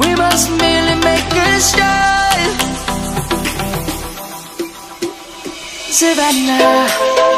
We must merely make a start. Savannah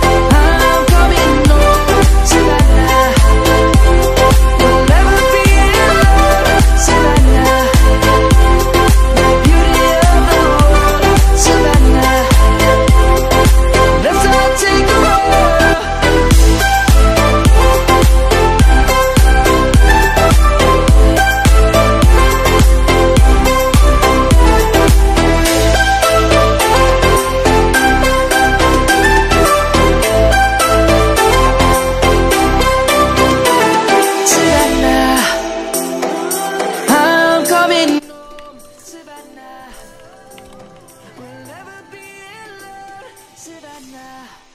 Anna.